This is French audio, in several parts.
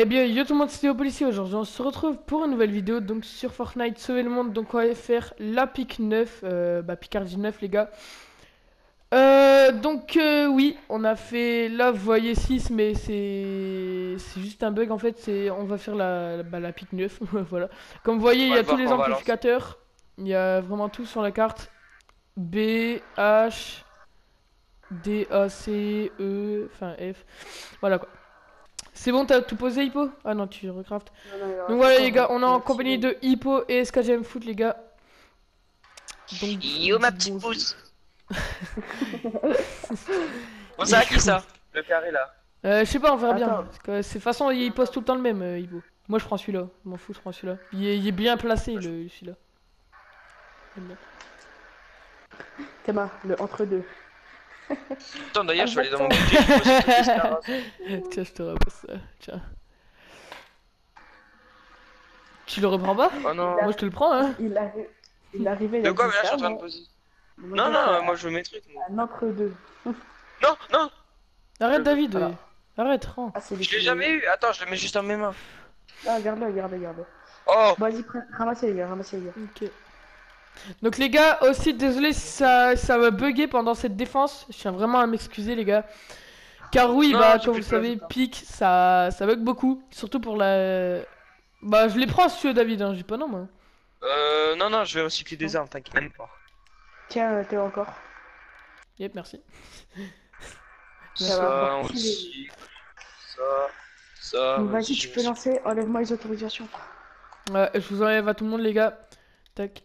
Eh bien, yo tout le monde, c'était policier aujourd'hui. On se retrouve pour une nouvelle vidéo donc sur Fortnite Sauver le monde. Donc, on va faire la pique 9, euh, bah Picardie 9, les gars. Euh, donc, euh, oui, on a fait là, vous voyez 6, mais c'est c'est juste un bug en fait. C'est On va faire la, bah, la pique 9, voilà. Comme vous voyez, il y a tous les amplificateurs. Il y a vraiment tout sur la carte. B, H, D, A, C, E, enfin F. Voilà quoi. C'est bon, t'as tout posé, Hippo? Ah non, tu recraft. Donc voilà, les gars, on est en compagnie de Hippo et SKGM Foot, les gars. Donc, Yo, ma petite pouce Bon, ça a qui ça? Le carré là euh, Je sais pas, on verra bien. de toute façon, il pose tout le temps le même, euh, Hippo. Moi, je prends celui-là. Je m'en fous, je prends celui-là. Il, est bien placé, le celui-là. Théma, le entre-deux. Attends, d'ailleurs, je vais aller dans mon budget. Tiens, je te repasse ça. Tiens. Tu le reprends pas Oh non. Moi, je te le prends, hein. Il, arrive. il est arrivé. De quoi, mais là, je suis en train de poser. Non, non, moi, je veux mes trucs. Un entre-deux. Non, non. Arrête, David. Arrête, rends. Ah, je l'ai jamais eu. Attends, je le mets juste dans mes mains. Ah, garde-le, garde-le, garde-le. Oh Vas-y, ramassez les gars, ramassez les gars. Ok. Donc les gars, aussi désolé si ça, ça va bugger pendant cette défense. Je tiens vraiment à m'excuser les gars. Car oui, bah comme vous savez, pique, ça, ça bug beaucoup. Surtout pour la... Bah je les prends si tu veux David, hein. je dis pas non moi. Euh non non, je vais recycler des armes, t'inquiète même pas. Tiens, euh, t'es encore. Yep, merci. ça, ça on Ça, ça. Vas-y, tu peux lancer, enlève-moi les autorisations. Ouais, je vous enlève à tout le monde les gars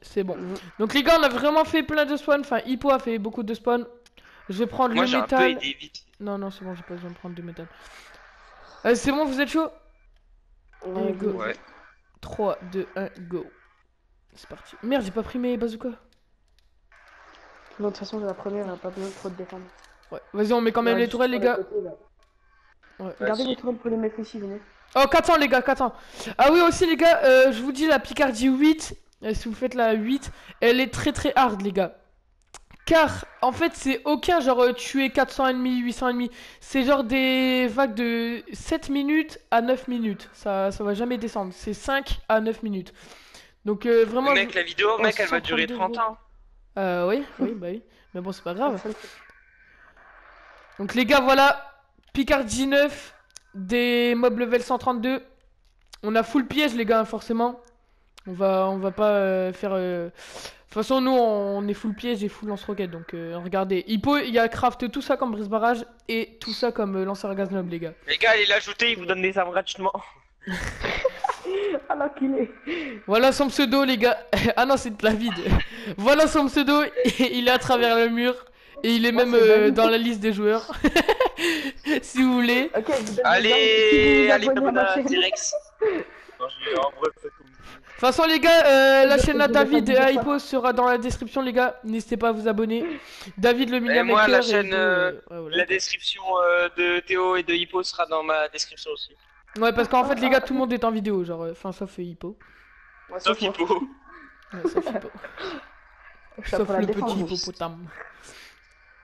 c'est bon. Mhm. Donc les gars, on a vraiment fait plein de spawns. Enfin, Hippo a fait beaucoup de spawns. Je vais prendre Moi, le métal. vite. Non, non, c'est bon, j'ai pas besoin de prendre du métal. c'est bon, vous êtes chaud? Ouais, go. 3, 2, 1, go. C'est parti. Merde, j'ai pas pris mes bazookas. de toute façon, la première, on a pas besoin de trop de défendre. Ouais, vas-y, on met quand même les tourelles, les gars. ouais. Gardez les tourelles pour les mettre ici, venez. Oh, 400 les gars, 400. Ah oui, aussi les gars, euh, je vous dis la Picardie 8, et si vous faites la 8, elle est très très hard, les gars. Car, en fait, c'est aucun genre euh, tuer 400 ennemis, 800 ennemis. C'est genre des vagues de 7 minutes à 9 minutes. Ça, ça va jamais descendre. C'est 5 à 9 minutes. Donc, euh, vraiment. mec, la vidéo, mec, elle va durer 30 ans. Euh, oui, oui, bah oui. Mais bon, c'est pas grave. Donc, les gars, voilà. Picardie 9 des mobs level 132. On a full piège, les gars, forcément. On va, on va pas euh, faire. Euh, de toute façon, nous, on est full piège et full lance-roquette. Donc, euh, regardez. Il, peut, il y a craft tout ça comme brise barrage et tout ça comme lanceur à gaz noble, les gars. Les gars, allez l'ajouter, il vous donne des armes gratuitement. ah est Voilà son pseudo, les gars. ah non, c'est de la vide. voilà son pseudo. il est à travers le mur. Et il est même dans la liste des joueurs. si vous voulez. allez, allez. De toute façon, les gars, euh, la chaîne à David et Hypo sera dans la description, les gars. N'hésitez pas à vous abonner. David le milliard moi, la chaîne, euh, la description euh, de Théo et de Hippo sera dans ma description aussi. Ouais, parce qu'en fait, les gars, tout le monde est en vidéo, genre, enfin, sauf Hippo. Ouais, sauf Hippo. Ouais, sauf Hippo. sauf le petit hippopotame.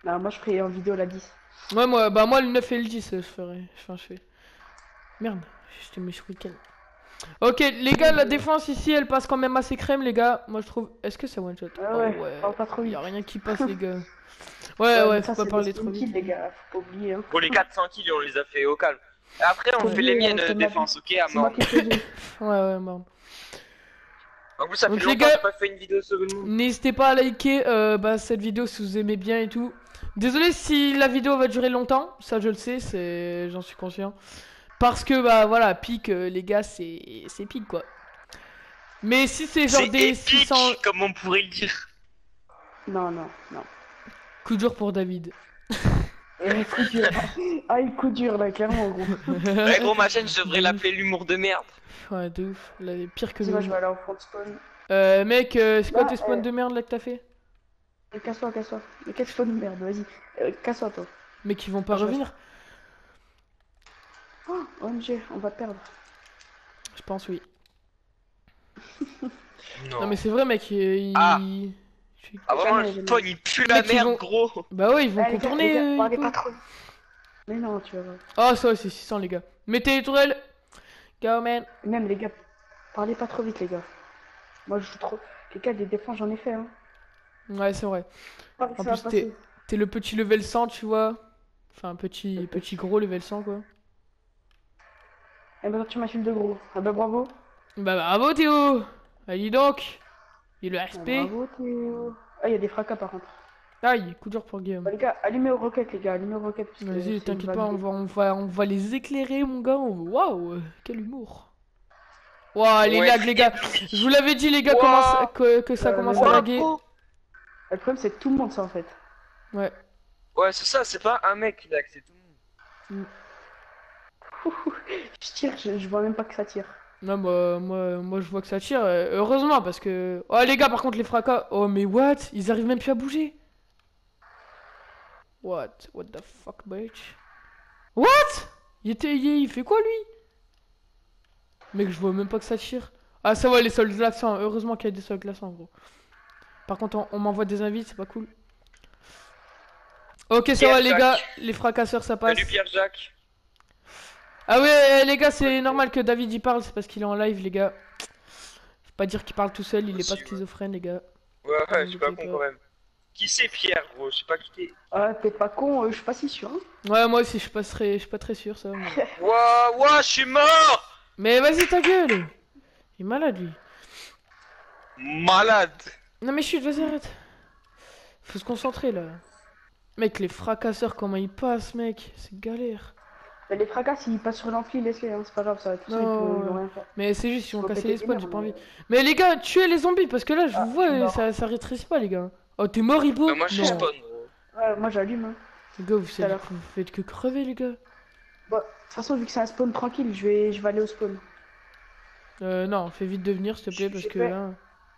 Non, moi, je ferai en vidéo la 10. Ouais, moi, bah, moi, le 9 et le 10, je ferai. Enfin, je fais. Merde, je te mets ce week-end. Ok, les gars, la défense ici, elle passe quand même assez crème, les gars. Moi, je trouve. Est-ce que c'est one shot? Ah ouais, oh, pas trop vite. a rien qui passe, les gars. Ouais, ouais, faut pas parler trop vite. les gars, faut pas oublier. Hein. Pour les 400 kills, on les a fait au calme. Après, on fait les miennes euh, défense, ok, à mort. ouais, ouais, mort. En plus, ça fait longtemps que pas fait une vidéo sur le N'hésitez pas à liker euh, bah, cette vidéo si vous aimez bien et tout. Désolé si la vidéo va durer longtemps, ça je le sais, c'est j'en suis conscient. Parce que, bah voilà, pique, euh, les gars, c'est c'est pique quoi. Mais si c'est genre des 600. comme on pourrait le dire. Non, non, non. Coup dur pour David. Eh, coup dur. Ah, il coup dur là, clairement, gros. ouais, gros, ma chaîne, je devrais l'appeler l'humour de merde. Ouais, de ouf. Là, pire que nous. je vais aller en front spawn. Euh, mec, euh, c'est quoi tes spawns de merde là que t'as fait Casse-toi, casse-toi. Mais quel spawn de merde, vas-y. Euh, casse-toi, toi. Mais qui vont pas revenir Oh, OMG, on va perdre. Je pense oui. non. mais c'est vrai mec, il... Ah, ah vraiment le il pue la merde gros Bah ouais ils vont contourner euh, pas trop... Mais non tu vas Ah ça c'est 600 les gars Mettez les tourelles Go, man. Même les gars, parlez pas trop vite, les gars. Moi, je joue trop. Les gars, des défenses, j'en ai fait, hein. Ouais, c'est vrai. En plus. T'es le petit level 100, tu vois. Enfin, petit, petit gros level 100, quoi. Eh ben, tu m'as fait de gros. Ah bah, bravo. Bah, bravo, Théo. Allez donc. Et le Ah, respect. bravo, Théo. Ah, il y a des fracas, par contre. Aïe, coup dur pour Guillaume. Bah, les gars, allumez aux roquettes, les gars. Allumez aux roquettes. Vas-y, t'inquiète pas, on va, on, va, on va les éclairer, mon gars. Waouh, euh, quel humour. Waouh, les Ouais. lags, les gars. Je vous l'avais dit, les gars, Wow. comment ça- que, que ça Euh, commence à lag. laguer. Le problème, c'est que tout le monde, ça, en fait. Ouais. Ouais, c'est ça, c'est pas un mec là, c'est tout le monde. Je tire, je, je vois même pas que ça tire. Non, moi, moi, moi, je vois que ça tire. euh, Heureusement, parce que. Oh, les gars, par contre, les fracas. Oh, mais what? Ils arrivent même plus à bouger. What? What the fuck, bitch? What? Il, était, il, il fait quoi, lui? Mec, je vois même pas que ça tire. Ah, ça va, les sols glaçants. Heureusement qu'il y a des sols glaçants, gros. Par contre, on, on m'envoie des invites, c'est pas cool. Ok, ça Pierre va, les gars. Les fracasseurs, ça passe. Salut Pierre-Jacques. Ah ouais, les gars, c'est normal que David y parle, c'est parce qu'il est en live, les gars. Faut pas dire qu'il parle tout seul, il est Aussi, pas ouais. schizophrène, les gars. Ouais, ouais, je suis pas con quand même. Qui c'est Pierre, gros? Je sais pas qui t'es. Ah, t'es pas con, euh, je suis pas si sûr. Hein. Ouais, moi aussi, je suis pas très, je suis pas très sûr, ça. moi. Ouah, ouah, je suis mort Mais vas-y, ta gueule Il est malade, lui. Malade Non, mais chut, vas-y, arrête. Faut se concentrer, là. Mec, les fracasseurs, comment ils passent, mec C'est galère. Mais les fracas, s'ils passent sur l'ampli, laisse-les, hein, c'est pas grave, ça va ils Non, ouais. faire. Mais c'est juste, ils vont casser les spawns, j'ai pas envie. Mais les gars, tuez les zombies, parce que là, je Ah, vous vois, ça, ça rétrécit pas, les gars. Oh, t'es mort, Hippo Bah, Moi, je spawn. Ouais, moi j'allume. Hein. Les gars, vous, faites- vous faites que crever, les gars. Bon, de toute façon, vu que c'est un spawn tranquille, je vais, je vais aller au spawn. Euh, non, fais vite de venir, s'il te plaît, parce que fait. là...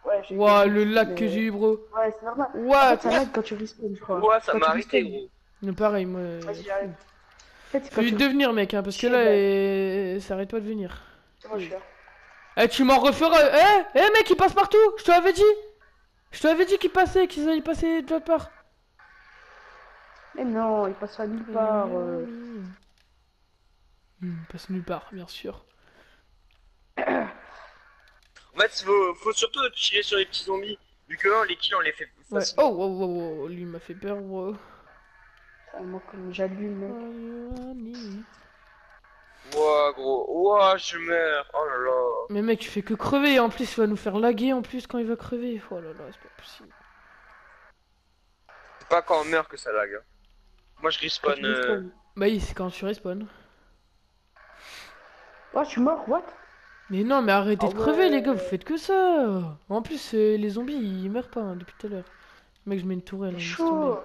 Ouais, j'ai Ouah, le lac mais- que j'ai eu, bro. Ouais, c'est normal. Fait, ça lag quand tu respawn, je crois. Ouah, ça Quand m'a tu arrêté, gros. Mais pareil, moi... Vas-y. Fait, quand vite tu... de venir, mec, hein, parce que là, arrête pas de venir. Je suis là. Eh, tu m'en referas... Eh, eh, mec, il passe partout Je te l'avais dit Je te l'avais dit qu'il passait, qu'ils allaient passer de l'autre part. Mais non, il passe à nulle part. euh. Hmm, il passe nulle part, bien sûr. En fait, faut, faut surtout tirer sur les petits zombies. Vu que là, les kills, on les fait Ouais. Oh, oh, oh, oh, lui m'a fait peur. Moi, comme j'allume. Ouah, gros. Ouah, je meurs. Oh là là. Mais mec, tu fais que crever, en plus, il va nous faire laguer en plus quand il va crever. Oh là là, c'est pas possible. C'est pas quand on meurt que ça lag. hein. Moi, je respawn. euh. Bah oui, c'est quand tu respawn. Oh, je suis mort, what? Mais non, mais arrêtez Ah de crever, les gars, vous faites que ça. En plus, euh, les zombies, ils meurent pas hein, depuis tout à l'heure. Mec, je mets une tourelle. hein. Chaud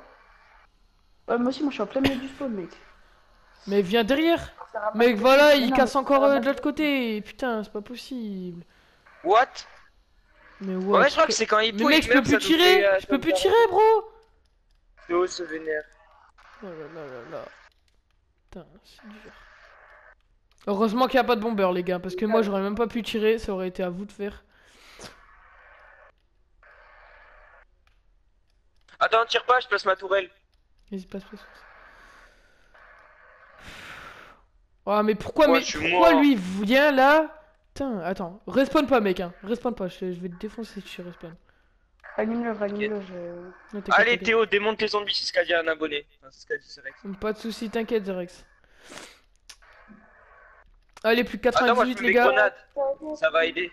Ouais, moi aussi, moi, je suis en plein milieu du spawn, mec. Mais viens derrière. Mec, me- voilà, il non, casse encore euh, de l'autre côté. Putain, c'est pas possible. What? Mais ouais. Ouais, je crois que c'est quand il Mais mec, je peux plus tirer. Je peux plus tirer, bro. Théo se vénère? Oh là là là là. Putain, c'est dur. Heureusement qu'il n'y a pas de bombeur, les gars, parce que moi j'aurais même pas pu tirer, ça aurait été à vous de faire. Attends, tire pas, je place ma tourelle. Vas-y, passe, passe. Oh, mais pourquoi, Ouais, mais pourquoi mort. lui vient là Putain, attends, respawn pas, mec, hein. Respawn pas, je, je vais te défoncer si tu respawn. Anime-le, anime-le, je... Non, t'inquiète, Allez. Théo, démonte les zombies, c'est ce qu'a dit un abonné. Enfin, c'est ce qu'a dit Rex. Pas de soucis, t'inquiète, Zerex. Allez, plus que Attends, moi, je 98, fais les gars. grenades. Ça va aider.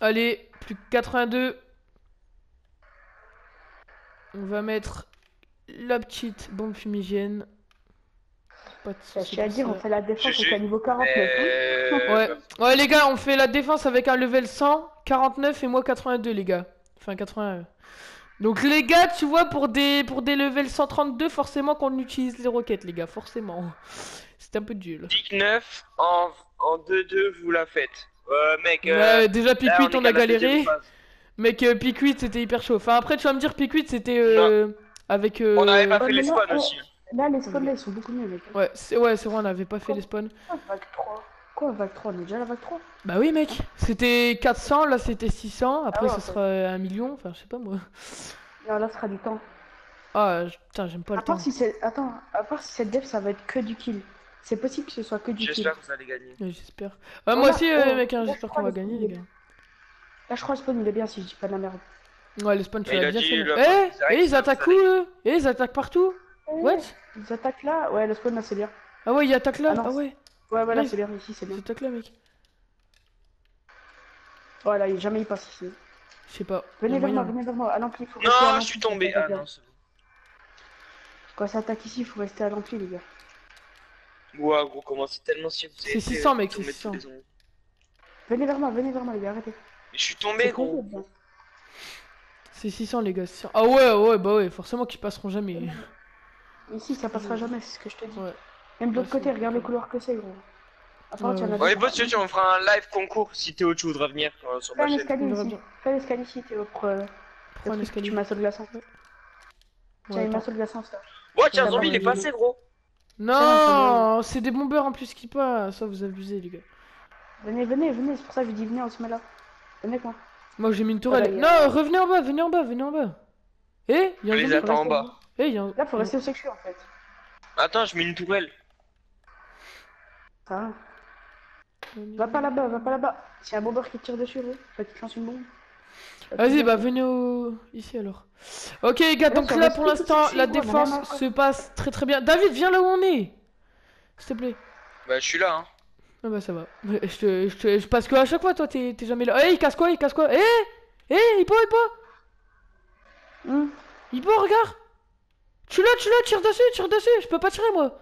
Allez, plus que 82. On va mettre la petite bombe fumigène. Pas de Je soucis on fait la défense avec un niveau 49. hein. Euh... Ouais. Ouais, les gars, on fait la défense avec un level 100, 49 et moi 82, les gars. Enfin, 81. Donc, les gars, tu vois, pour des, pour des levels 132, forcément qu'on utilise les roquettes, les gars, forcément. C'est un peu dur. Pic 9 en, en 2-2, vous la faites. Euh, mec. euh, Ouais, déjà, pic là, 8, est on a galéré. Euh, pic 8, c'était hyper chaud. Enfin, après, tu vas me dire, pic 8, c'était euh, avec. euh, On avait pas fait mais les spawns oh. aussi. Là, les spawns, là, ils sont beaucoup mieux, mec. Ouais, c'est ouais, c'est vrai, on n'avait pas fait les spawns. Quoi, vague 3 Quoi, vague 3 On est déjà à la vague 3 Bah oui, mec. C'était 400, là, c'était 600. Après, ouais, ce sera un million. Enfin, je sais pas moi. Non, là, ce sera du temps. Ah, putain, j'aime pas À le temps. si c'est... Attends, à part si cette def, ça va être que du kill. C'est possible que ce soit que du kill. J'espère que vous allez gagner. Ouais, j'espère. Ouais, moi aussi, euh, mec, hein, j'espère je qu'on va gagner, que- les gars. Là, je crois que spawn, il est bien si je dis pas de la merde. Ouais, le spawn, tu l'as bien fait. Eh, eh, ils attaquent où, eux Eh, ils attaquent partout What Ils attaquent là Ouais, le spawn là, c'est bien. Ah ouais, ils attaquent là Ah non, Ah ouais, Ouais, voilà, c'est bien. Ici, c'est ils bien. attaquent là, mec. Voilà, il- jamais il passe ici. Je sais pas. Venez vers moi, venez vers moi. À l'ampli, faut rester à Non, je suis tombé. Ah non, c'est bon. Quand ça attaque ici, il faut rester à l'ampli, les gars. Ouah, gros, comment c'est tellement si vous C'est avez 600, fait, mec, c'est tous 600. les ondes. Venez vers moi, venez vers moi, les gars, arrêtez. Je suis tombé, C'est gros. bien. C'est 600, les gars. c'est 600. Ah ouais, ouais, bah ouais, forcément qu'ils passeront jamais. Ici, ça passera jamais, c'est ce que je te dis. Ouais. Même de l'autre Ouais, côté, regarde le couloir que c'est, gros. Attends, Ouais, tiens, ouais. Ouais, boss, tu on fera un live concours si Théo, tu voudras venir euh, sur Fais ma un chaîne. escalier On verra ici. Fais Théo, pour euh, Prends un escalier. tu m'as glaçon. Ouais, Tiens, il m'a ça. Oh, tiens, zombie, il est ouais, passé, gros. Non, c'est des bombeurs en plus qui passent. Ça, vous abusez, les gars. Venez, venez, venez, c'est pour ça que je dis venez, on se met là. Moi. J'ai mis une tourelle. Voilà, il y a- Non, revenez en bas, venez en bas, venez en bas. Eh, il y a un les zombie. attend en bas. Eh, il y a un... Là, faut rester au section en fait. Attends, je mets une tourelle. Ça va. Va pas là-bas, va pas là-bas. A un bomber qui te tire dessus, enfin, qui te lance une bombe. Vas-y, bah venez au... ici alors. Ok les gars, donc là pour l'instant, la défense se passe très très bien. David, viens là où on est S'il te plaît. Bah, je suis là, hein. Ah bah ça va. Je, te, je, te- je passe que à chaque fois, toi t'es t'es jamais là. Eh, il casse quoi Il casse quoi? Eh Eh, Hippo, Hippo Hum. Hippo, regarde Tu là, tu là, tire dessus, tire dessus. Je peux pas tirer moi.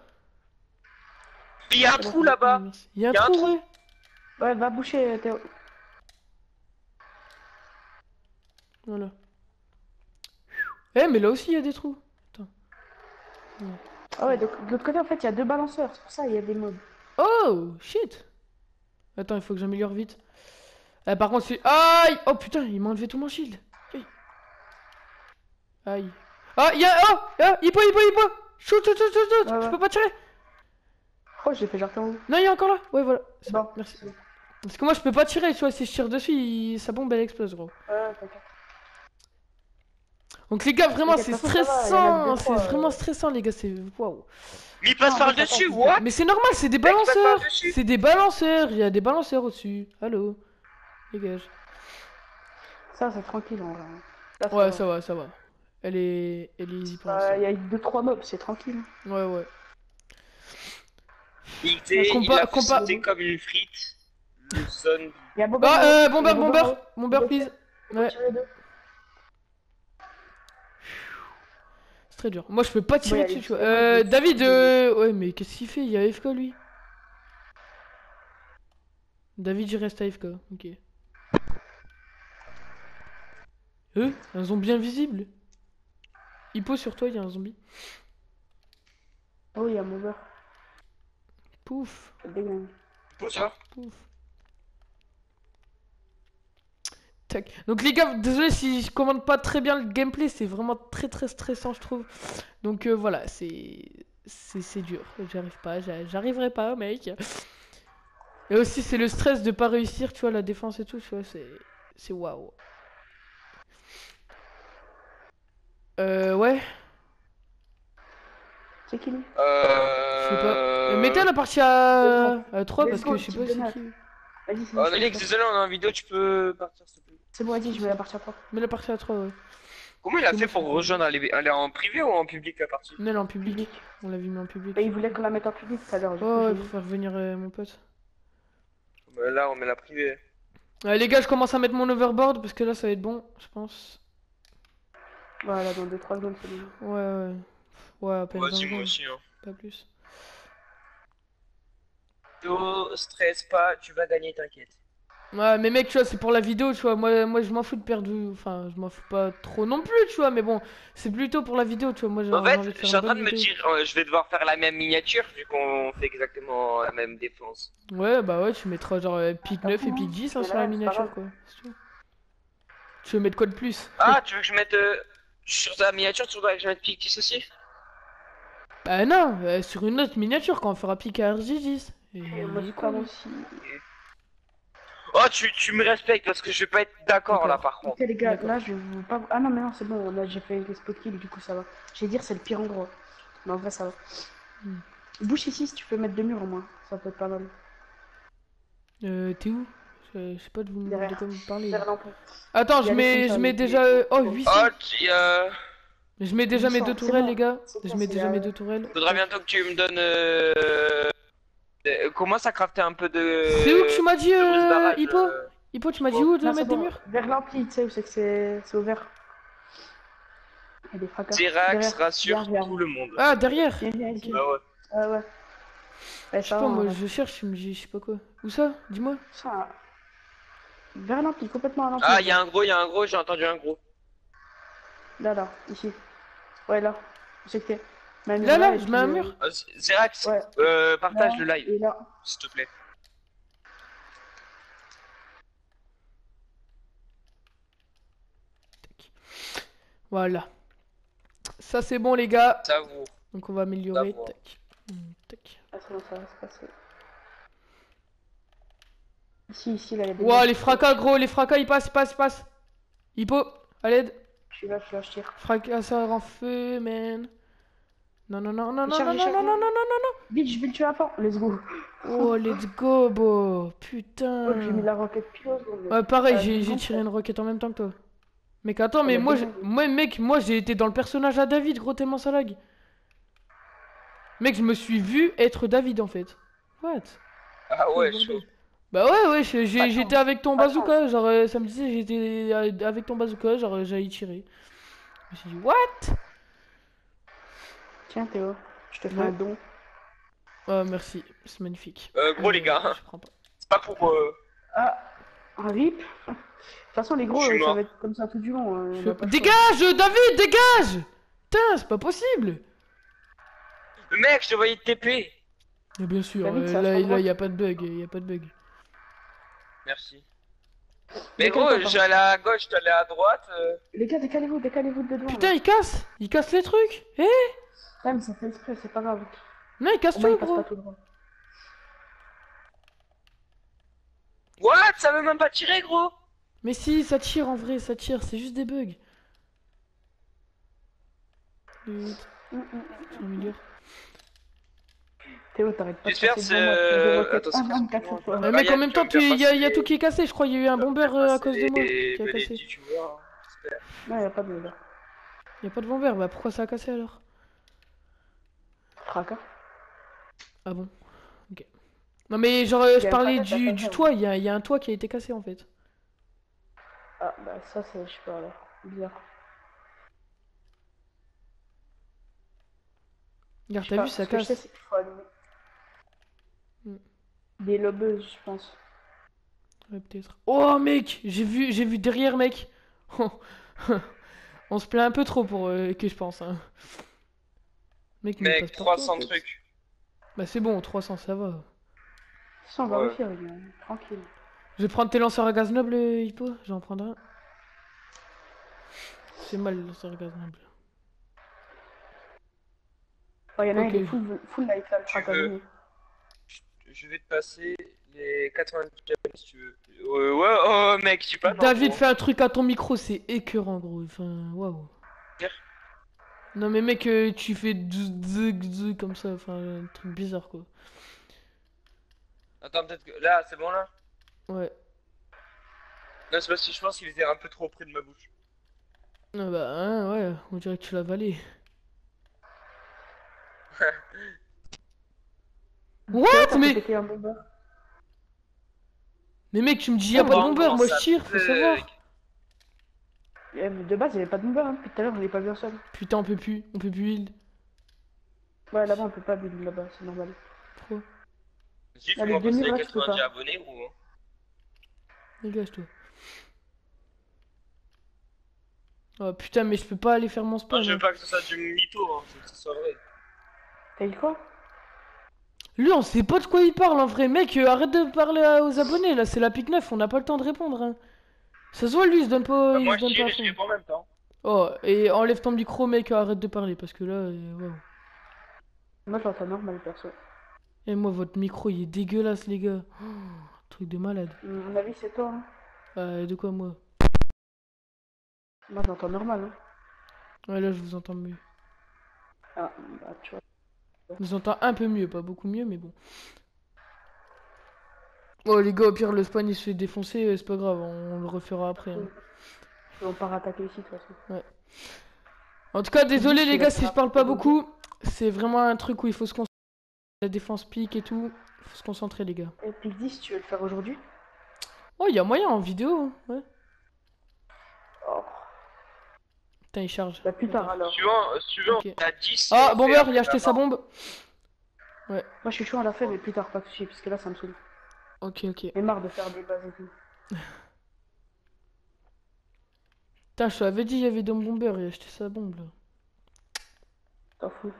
Il y a un trou là-bas. Il y a un Il y a un trou, ouais. Ouais, va boucher, Théo. Voilà. Eh, mais là aussi il y a des trous. Ah ouais, donc de l'autre côté, en fait, il y a deux balanceurs, c'est pour ça il y a des mobs. Oh, shit Attends, il faut que j'améliore vite. Eh, par contre, c'est... Aïe Oh putain, il m'a enlevé tout mon shield. Aïe. Aïe. Ah, il y a... Oh ah, Hippo, hippo, hippo Shoot, shoot, shoot, shoot, shoot Ouais, Je peux pas tirer Oh, j'ai fait haut. Non, il est encore là Ouais, voilà. C'est Bon, bon, merci. Parce que moi, je peux pas tirer, tu vois, si je tire dessus, il- sa bombe, elle explose, gros. Ouais, t'inquiète. Donc, les gars, vraiment, c'est stressant C'est trois, euh. vraiment stressant, les gars, c'est... Waouh Mais il passe Non, par dessus, what? Mais c'est normal, c'est des balanceurs. C'est des balanceurs Il y a des balanceurs au-dessus. Allô? Dégage. Ça, c'est tranquille en vrai. Là, Ouais, va. ça va, ça va. Elle est... Elle est easy pour Euh. Il y a deux trois mobs, c'est tranquille. Ouais, ouais. Il était, Compa- comme une frite. Le son. Il y a bomber. Ah, euh, bomber, bomber, haut. bomber, please. Ouais, tirer deux. c'est très dur. Moi, je peux pas tirer Ouais, dessus, tu vois. Euh, David, ouais. euh... ouais, mais qu'est-ce qu'il fait? Il y a AFK, lui. David, il reste AFK, ok. Euh, un zombie invisible. Hippo sur toi, il y a un zombie. Oh, il y a un bomber. Pouf, ça pouf. Tac. Donc les gars, désolé si je commande pas très bien le gameplay, c'est vraiment très très stressant je trouve. Donc euh, voilà, c'est c'est dur. J'arrive pas, j'a- j'arriverai pas mec. Et aussi c'est le stress de pas réussir, tu vois, la défense et tout, tu vois, c'est c'est waouh. Euh ouais, C'est qui lui? Euh. je sais pas. Euh, Mettez la partie à, à 3 Let's parce que je sais pas c'est qui. Vas-y, c'est Oh, bon, désolé, on est en vidéo, tu peux partir s'il te plaît. C'est bon, vas-y, je vais la partir pas. Mets la partie à 3 ouais. Comment il a C'est fait bon, pour rejoindre Elle est elle est en privé ou en public la partie On est là en public. Public. On l'a vu mis en public. Bah, il voulait qu'on la mette en public tout à l'heure. du Oh, coup, j'ai- pour faire venir euh, mon pote. Bah, Là, on met la privée. Ouais, les gars, je commence à mettre mon overboard parce que là, ça va être bon, je pense. Voilà, dans 2-3 secondes, c'est bon. Ouais, ouais. Ouais, à peine Moi 20 aussi, moi secondes, aussi. Hein. pas plus. Théo, stresse pas, tu vas gagner, t'inquiète. Ouais, mais mec, tu vois, c'est pour la vidéo, tu vois. Moi, moi je m'en fous de perdre. Enfin, je m'en fous pas trop non plus, tu vois. Mais bon, c'est plutôt pour la vidéo, tu vois. Moi, j'ai En fait, envie de je faire suis en train de me vidéo. dire, euh, je vais devoir faire la même miniature vu qu'on fait exactement la même défense. Ouais, bah ouais, tu mettras genre euh, pic 9 et pic 10 hein, sur la miniature, quoi. Tu veux mettre quoi de plus? Ah, tu veux que je mette euh, sur ta miniature, tu voudrais que je mette pic 10 aussi? Bah non, euh, sur une autre miniature quand on fera pic à RG10. Et moi, je aussi. Oh, tu, tu me respectes parce que je vais pas être d'accord là par contre. Ok, les gars, là, je vais vous pas. Ah non, mais non, c'est bon, là, j'ai fait les spot kills, du coup, ça va. Je vais dire, c'est le pire endroit. Mais en vrai, ça va. Bouche ici si tu peux mettre deux murs au moins. Ça peut être pas mal. Euh, t'es où? Je, je sais pas de, vous, de Derrière. quoi vous parlez. Attends, Il y je a mets, les je mets déjà. euh, Oh, les- 800. Oh, tu- euh, Je mets déjà mes 800, deux tourelles, bon. les gars. Je mets déjà mes deux tourelles. faudra bientôt que tu me donnes. Euh... euh, Commence à crafter un peu de. C'est où que tu m'as dit, euh, Hippo euh. Hippo, tu m'as dit où de Non, c'est mettre des bon. murs Vers l'ampli, tu sais où c'est que c'est ouvert. Il y a des fracas. Zerax Derrière. rassure tout le monde. Ah, derrière. Bah ouais. Ah ouais. Ouais, Je sais pas, va, moi je cherche, je sais pas quoi. Où ça Dis-moi. Ça, Vers l'ampli, complètement à l'ampli. Ah, il y a un gros, il y a un gros, j'ai entendu un gros. Là, là, ici. Ouais, là. Je sais que t'es. Là, là, je mets un mur. Euh, Zerax, Ouais. euh, partage là, le live, s'il te plaît. Voilà. Ça c'est bon, les gars. Ça vous. Donc on va améliorer. Tac. Hmm, tac. Ah, c'est bon, ça va se passer. Ici, ici, là, il y a des. Ouah, mecs. les fracas, gros, les fracas, ils passent, ils passent, ils passent. Hippo, à l'aide. Je suis là, je suis là, je tire. Fracasseur en feu, man. Non, non, non, non, non, non, non, charge. non, non, non, non, Vite, je vais le tuer avant. Let's go. non. Oh, let's go, bo. Putain. Oh, j'ai mis la roquette pile. Ouais, pareil, j'ai tiré une roquette en même temps que toi. Mec, attends, mais bah, moi, moi, mec, moi, j'ai été dans le personnage à David, gros, tellement ça lag. Mec, je me suis vu être David, en fait. What? Ah ouais, chaud. Bah ouais, ouais, j'étais avec ton bazooka, genre, euh, ça me disait, j'étais euh, avec ton bazooka, genre, j'allais tirer. Je me suis dit, what? Tiens, Théo, je te fais un don. Oh, merci, c'est magnifique. Euh, gros, les gars, Je prends pas. c'est pas pour. Euh... Ah, un rip. De toute façon, les gros, Je suis ça mort. va être comme ça tout du long. euh, on Je- va pas le choix. Dégage, David, dégage Putain, c'est pas possible Mec, je te voyais te TP. Mais bien sûr, David, euh, là, son là, droit. y a pas de bug, y a pas de bug. Merci. Mais Mais gros, j'allais à gauche, t'allais à droite. euh. Les gars, décalez-vous, décalez-vous de devant. Putain, là. il casse Il casse les trucs Eh Ouais, mais ça fait exprès, c'est pas grave. Non, il casse tout, il gros pas tout droit. What? Ça veut même pas tirer, gros? Mais si, ça tire en vrai, ça tire, c'est juste des bugs. Théo, t'arrêtes pas de J'espère c'est, euh, fois. Mais mec, en même temps, faire y, a, y a passer- tout qui est cassé, je crois, il y a eu un bomber euh, à cause de moi qui a cassé. Non, y a pas de là. Y a pas de bomber, bah pourquoi ça a cassé alors? Fracas. Ah bon Ok. Non mais genre, euh, je parlais du, du toit, il y a, y a un toit qui a été cassé en fait. Ah, bah ça, c'est, je sais pas, alors. Bizarre. Regarde, t'as vu, ça ce que je sais, casse. faut. Hmm. Des lobeuses, je pense. Ouais, peut-être. Oh mec, j'ai vu, j'ai vu derrière mec. On se plaint un peu trop pour euh, que je pense. Hein. Mec, il me Mec, passe partout, 300 en fait. trucs. Bah c'est bon, 300 ça va. Ça, on va Ouais. les gars. Tranquille. Je vais prendre tes lanceurs à gaz noble, Hippo. Je vais en prendre un. C'est mal, les lanceurs à gaz noble. Oh, y en a un, il est full, full life, là, le veux-. Je vais te passer les 90 diamants si tu veux. Euh, ouais, oh mec, je sais pas. David, fais un truc à ton micro, c'est écœurant, gros. Enfin, waouh. Non, mais mec, euh, tu fais comme ça. Enfin, un truc bizarre, quoi. Attends, peut-être que. Là, c'est bon là? Ouais. Non, c'est parce que je pense qu'il était un peu trop près de ma bouche. Ah bah, hein, ouais, on dirait que tu l'as avalé. What Mais, mais mec, tu me dis, y a Oh, pas de bomber, moi je tire, faut savoir. De base, il y avait pas de bomber, hein. Depuis tout à l'heure, je l'ai pas vu un seul. Putain, on peut plus, on peut plus heal. Ouais, là-bas, on peut pas build là-bas, c'est normal. Pourquoi J'ai Avec fait deux passer murs, je peux 90 pas. abonnés ou. Dégage-toi. Oh putain, mais je peux pas aller faire mon Non, spawn. je veux hein. pas que ce soit du mytho, hein, je veux que ce soit vrai. T'as dit quoi? Lui, on sait pas de quoi il parle en vrai. Mec, euh, arrête de parler à- aux abonnés. Là, c'est la pique 9, on n'a pas le temps de répondre. Hein. Ça se voit, lui, il se donne pas, Bah, il moi, se je donne pas et je réponds en même temps. Oh, et enlève ton micro, mec, arrête de parler parce que là, euh, waouh. Moi, je l'entends normal, perso. Et moi, votre micro, il est dégueulasse, les gars. Oh, truc de malade. À mon avis, c'est toi, hein. Euh, de quoi, moi? Moi, je l'entends normal, hein. Ouais, là, je vous entends mieux. Ah, bah, tu vois. On s'entend un peu mieux, pas beaucoup mieux, mais bon. Oh les gars, au pire, le spawn il se fait défoncer, euh, c'est pas grave, on, le refera après. hein. On part attaquer ici, de toute façon. En tout cas, désolé les gars si je parle pas beaucoup. C'est vraiment un truc où il faut se concentrer. La défense pique et tout. Faut se concentrer les gars. Et Pic 10, tu veux le faire aujourd'hui Oh, il y a moyen en vidéo. hein, Ouais. Oh, Putain, il charge. bah plus tard alors. Suivant, t'as 10. Ah, Bomber, il a acheté sa bombe. Moi je suis chaud à la fin, mais plus tard, pas de soucis, parce que là ça me saoule. Ok, ok. J'ai marre de faire des bases et tout. Putain, je t'avais dit, il y avait Dom Bomber, il a acheté sa bombe là. T'en fous.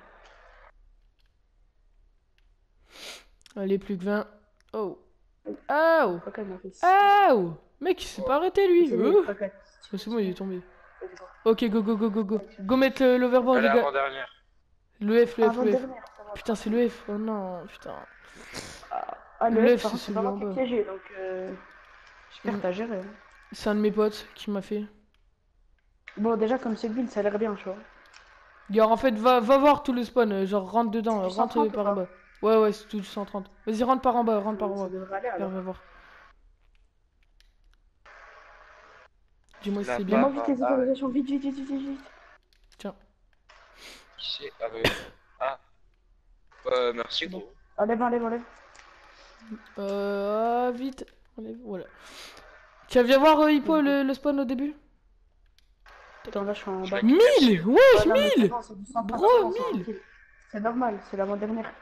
Ah. Allez, plus que 20. Oh. Oh. Oh. Mec, il s'est pas arrêté lui. C'est Euh. Oh, C'est bon, il est tombé. Ok, go, go, go, go, go. Go mettre le- l'overboard, les gars. Le F, le F, le F. Putain, c'est le F. Oh non, putain. Ah, le le F, F, par c'est pas moi qui ai piégé, donc euh... j'espère Mm. que t'as géré. hein. C'est un de mes potes qui m'a fait. Bon, déjà, comme c'est le build, ça a l'air bien, tu vois. Gars, en fait, va, va voir tout le spawn. euh, Genre, rentre dedans. Rentre 130 par en bas. Ouais, ouais, c'est tout du 130. Vas-y, rentre par en bas, rentre par en bas. alors. va voir. Dis-moi si c'est bien. Dis-moi vite les autorisations, vite, vite, vite, vite, vite, vite. Ah, bah, ah. Euh, merci gros. Enlève, enlève, enlève. Euh, ah, vite. Enlève, Voilà. Tu viens voir euh, Hippo le, le spawn au début Attends, là, je suis en bas. 1000 Wesh, Ouais, non, mais c'est 1000 bon, c'est du 130, Bro, c'est bon, c'est 1000. tranquille. C'est normal, c'est l'avant-dernière.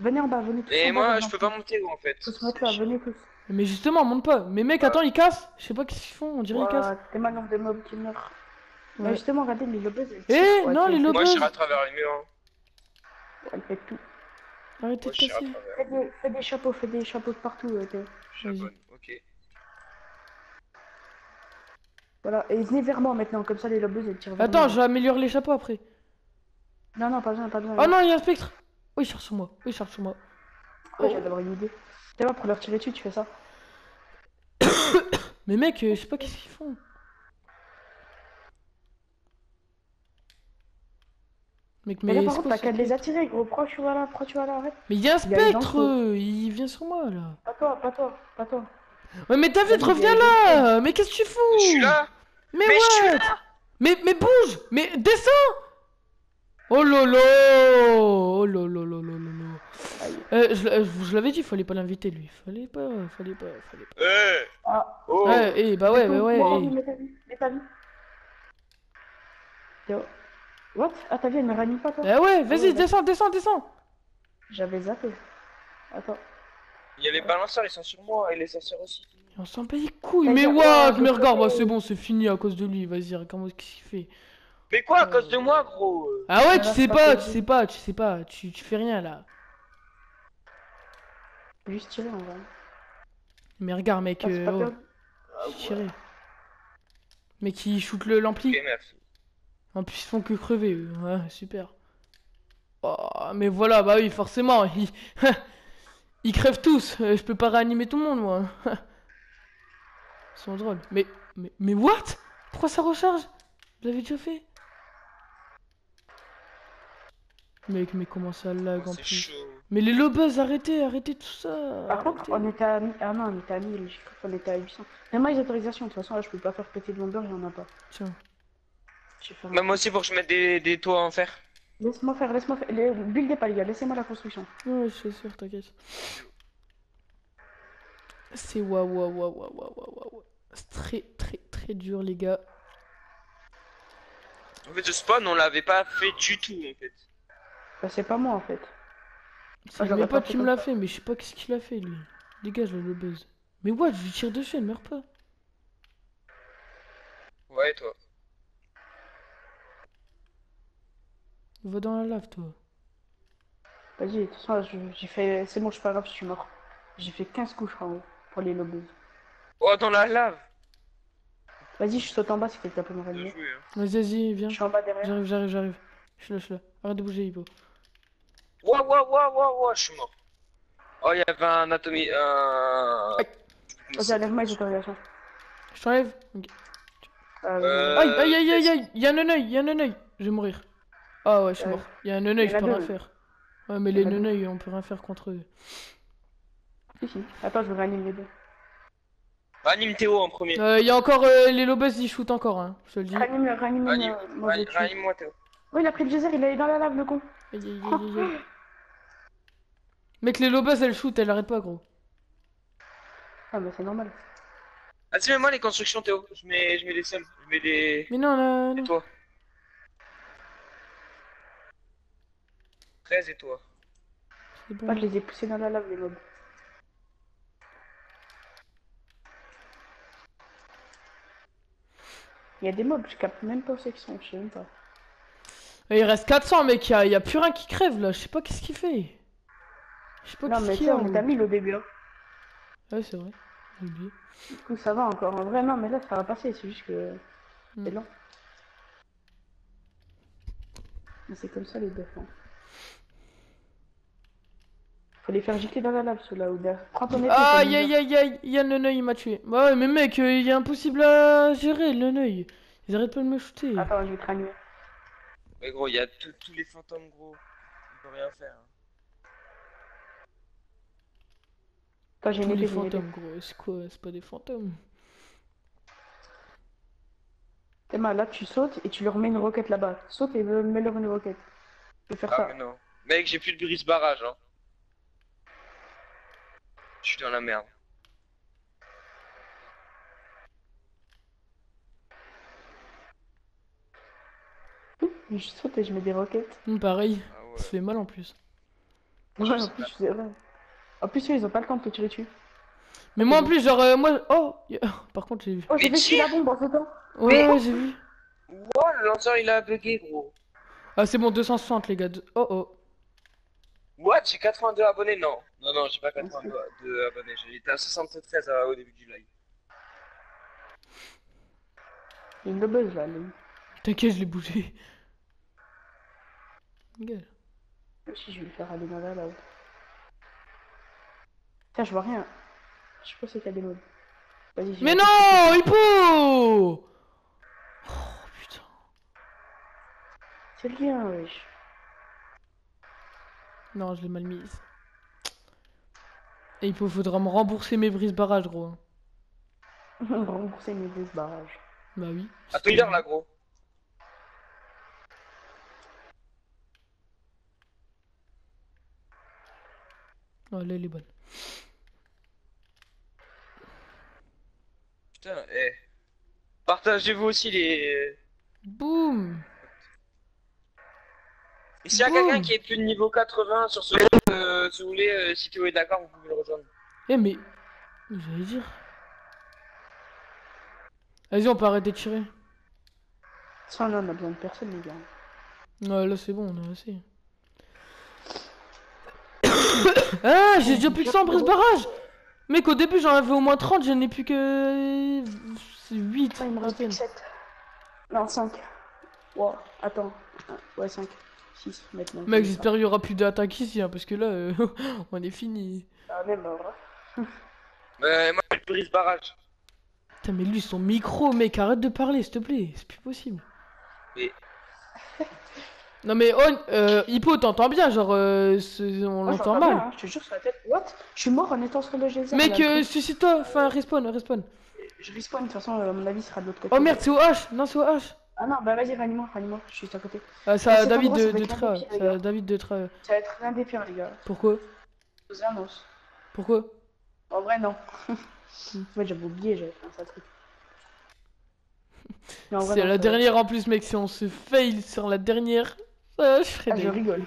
Venez en bas, venez tous. Et en bas, moi, venez je peux bas. pas monter en fait. Mettre là, venez tous. Mais justement, monte pas. Mais mec, attends, ils cassent. Je sais pas qu'est-ce qu'ils font. On dirait qu'ils cassent. T'es mal nombre de mobs qui meurent. Ouais. Mais justement, regardez, les lobeuses, Eh, non, les lobeuses. Moi, je tire à travers les murs. hein. Elles fait tout. Arrêtez Moi, de à casser. Fais des, fais des chapeaux, fais des chapeaux de partout. euh. Ok. Voilà, et venez vers moi maintenant, comme ça les lobeuses elles tirent vers Attends, moi. j'améliore les chapeaux après. Non, non, pas besoin, pas besoin. Oh non, il y a un spectre. Oui, il charge sur moi. Oui, il charge sur moi. Pourquoi j'ai d'avoir une idée Tu pour leur tirer dessus, tu fais ça. Mais mec, euh, je sais pas qu'est-ce qu'ils font. Mec, Mais, mais là, par contre, t'as qu'à les attirer, gros. Pourquoi tu vas là? Pourquoi tu vas là? Arrête. Mais il y a un spectre. euh, Il vient sur moi là. Pas toi, pas toi, pas toi. Ouais, mais David, reviens viens, là. Mais qu'est-ce que tu fous? Je suis là Mais, Mais je suis ouais Mais, mais bouge Mais descends Oh lolo Oh lolo lolo euh, je, euh, je l'avais dit, fallait pas l'inviter lui. Fallait pas, fallait pas, fallait pas. Eh Ah, Oh Ouais, eh, bah ouais, bah ouais. Oh, eh. mais t'as vu, mais t'as vu. Théo. What? Ah, t'as vu, elle me ranime pas, toi Bah ouais, vas-y, ouais, descends, descends, descends J'avais zappé. Attends. Il y a les balanceurs, ils sont sur moi, et les ascenseurs aussi. On s'en bat les couilles, mais what Mais je regarde, bah c'est bon, c'est fini à cause de lui, vas-y, regarde qu'est-ce qu'il fait. Mais quoi, à cause de moi, gros Ah ouais, Ah, tu sais pas tu sais pas, tu sais pas, tu, tu fais rien là. Juste tirer en vrai. Mais regarde, mec, Ah, euh, pas oh, tiré. Mec, il shoot le l'ampli. Ok, merci. En plus, ils font que crever, eux. Ouais, super. Oh, mais voilà, bah oui, forcément, ils, ils crèvent tous. Euh, Je peux pas réanimer tout le monde, moi. Ils sont drôles. Mais, mais, mais what? Pourquoi ça recharge? Vous l'avez déjà fait? Mec, mais comment ça lag en C'est plus? chaud. Mais les lobuzz, arrêtez, arrêtez tout ça Par contre, on était à... Ah non, on était à 1000, j'ai cru qu'on était à 800. Donne-moi les autorisations, de toute façon, là, je peux pas faire péter de bomber, il y en a pas. Tiens. Bah, moi aussi, pour que je mette des, des toits en fer. Laisse-moi faire, laisse-moi faire. Les... Buildez pas, les gars, laissez-moi la construction. Ouais, je suis sûr, t'inquiète. C'est waouh, waouh, waouh, waouh, waouh, waouh, waouh. C'est très, très, très dur, les gars. En fait, ce spawn, on l'avait pas fait du tout, en fait. Bah, c'est pas moi, en fait. C'est mes pas qui me l'a fait, mais je sais pas qu'est-ce qu'il a fait, lui. Dégage, le buzz. Mais what, je lui tire dessus, elle meurt pas. Ouais, toi. Va dans la lave, toi. Vas-y, de toute façon, je- j'ai fait. C'est bon, je suis pas grave, je suis mort. J'ai fait 15 couches en haut pour les lobeuses. Oh, dans la lave Vas-y, je saute en bas si t'es peu hein. Vas-y, vas-y, viens. Je suis en bas derrière. J'arrive, j'arrive, j'arrive. Je suis là. Arrête de bouger, Hippo. Ouah, ouah, ouah, ouah, ouah, je suis mort. Oh, il y avait un atomi... Un... Aïe. Vas-y, enlève-moi autorisations. Je t'enlève. Ok. Euh, Euh, Aïe, aïe, aïe, aïe, aïe. Y'a un œil, y'a un œil. Je vais mourir. Ah ouais, je suis Ouais. mort. Un Il y je en a peux rien faire. Ouais, mais les neneuils, on peut rien faire contre eux. Si, si. Attends, je vais réanimer les deux. Anime Théo en premier. Il euh, y a encore euh, les lobos, ils shootent encore, hein, je te le dis. Réanime, réanime, Réanime- euh, moi, je tuer. Réanime-moi Théo. Oh, il a pris le geyser, il est dans la lave, le con. Aïe, aïe, aïe, aïe, aïe. Mec, les lobos, elles shootent, elles arrêtent pas, gros. Ah, bah c'est normal. Ah, tu moi les constructions Théo. Je mets, je mets les sols. Je mets les. Mais non, là, non. toi 13 et toi? c'est bon. Moi, je les ai poussés dans la lave, les mobs. Il y a des mobs, je capte même pas où c'est qu'ils sont, je sais même pas. Il reste 400, mec, il y a, y a plus rien qui crève, là. Je sais pas qu'est-ce qu'il fait. Je sais pas Non, qu'est-ce mais qu'il y sais, a. on t'a mis au début. Hein. Ouais, c'est vrai. J'ai oublié. Du coup, ça va encore. En vrai, non, mais là, ça va passer, c'est juste que c'est Hmm. lent. Mais c'est comme ça, les deux. Hein. Faut les faire gicler dans la lave, ceux-là. Ou. Prends ton épée. Aïe aïe aïe aïe, il y a le neuil, il m'a tué. Bah ouais, mais mec, euh, il est impossible à gérer le neuil. Ils arrêtent pas de me shooter. Attends, je vais réanimer. Mais gros, il y a tous les fantômes gros. On peut rien faire. hein. Attends, j'ai une Tous épée, les fantômes, gros. C'est quoi C'est pas des fantômes. Théma, là, tu sautes et tu leur mets une roquette là-bas. Saute et mets-leur une roquette. Je vais faire Ah, ça. mais non. Mec, j'ai plus de brise barrage. Hein. Je suis dans la merde. Je saute et je mets des roquettes. Hum, pareil, Ah ça fait mal en plus. Ouais, en plus, c'est vrai. En plus, ils ont pas le temps de te tirer dessus. Mais moi en plus, genre, euh, moi. Oh Par contre, j'ai vu. Oh, j'ai tire la bombe en ce temps. Ouais, Mais- ouais, j'ai vu. Wow, le lanceur il a bugué gros. Ah, c'est bon, 260, les gars. Oh oh. What J'ai 82 abonnés? Non. Non, non, j'ai pas 82 abonnés. J'étais à 73 euh, au début du live. Il y a une lobeuse là. lui. T'inquiète, je l'ai bougé. Gueule. Moi aussi, je vais le faire aller dans la lave. Tiens, je vois rien. Je sais pas c'est qu'il y a des mobs. Vas-y, Mais non, Hippo Oh putain. C'est le lien, wesh. Non, je l'ai mal mise. Et Hippo, faudra me rembourser mes brises barrages, gros. Rembourser mes deux barrages. Bah oui. À Twitter là gros. Oh, là, elle est bonne. Putain, eh. Partagez-vous aussi les. Boum Et s'il y a quelqu'un qui est plus de niveau 80 sur ce jeu, euh, si vous voulez, euh, si Théo est d'accord, vous pouvez le rejoindre. Eh, mais. J'allais dire. Vas-y, on peut arrêter de tirer. Ça, là, on a besoin de personne, les gars. Ouais, là, c'est bon, on a assez. ah, j'ai déjà plus que 100 brise barrage Mec, au début, j'en avais au moins 30, j'en ai plus que. 8. Ça, il me que 7. Non, 5. Wow, attends. Ah, Ouais, 5. 6 maintenant. Mec, j'espère qu'il y aura plus d'attaques ici, hein, parce que là, euh, on est fini. Ah, mais mort. hein. Euh, moi, le brise barrage. Putain, mais lui, son micro, mec, arrête de parler, s'il te plaît, c'est plus possible. Mais- Non, mais on, euh, Hippo, t'entends bien, genre, euh, on l'entend mal. bien, hein, Je te jure sur la tête. What? Je suis mort en étant sur le geyser. Mec, euh, le suicide-toi, enfin, respawn, respawn. Je respawn, de toute façon, euh, à mon avis, ce sera de l'autre côté. Oh merde, c'est au H Non, c'est au H Ah non, bah vas-y, ranime-moi, ranime-moi. Je suis juste à côté. Ah, Mais ça, David endroit, de, de Tra. pires, Ça. David de Tra. Ça va être l'un des pires, les gars. Pourquoi? Je vous annonce. Pourquoi? En vrai, non. ouais, j'avais oublié, j'avais fait un sale truc. Mais en C'est la dernière en plus, mec. Si on se fail sur la dernière, ah, je serais Ah, je rigole.